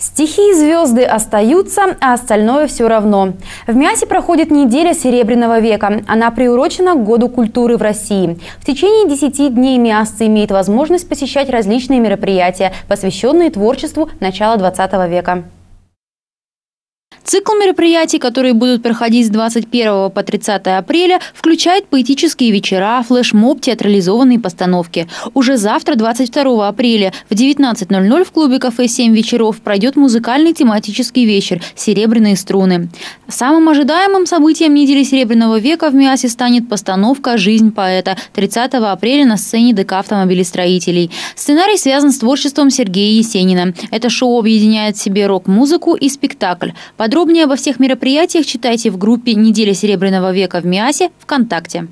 Стихи и звезды остаются, а остальное все равно. В Мясе проходит неделя Серебряного века. Она приурочена к Году культуры в России. В течение 10 дней мясцы имеет возможность посещать различные мероприятия, посвященные творчеству начала 20 века. Цикл мероприятий, которые будут проходить с 21 по 30 апреля, включает поэтические вечера, флешмоб, театрализованные постановки. Уже завтра, 22 апреля, в 19.00 в клубе «Кафе 7 вечеров» пройдет музыкальный тематический вечер «Серебряные струны». Самым ожидаемым событием недели Серебряного века в МИАСе станет постановка «Жизнь поэта» 30 апреля на сцене ДК автомобилестроителей. Сценарий связан с творчеством Сергея Есенина. Это шоу объединяет в себе рок-музыку и спектакль. Подробнее обо всех мероприятиях читайте в группе «Неделя Серебряного века» в МИАСе ВКонтакте.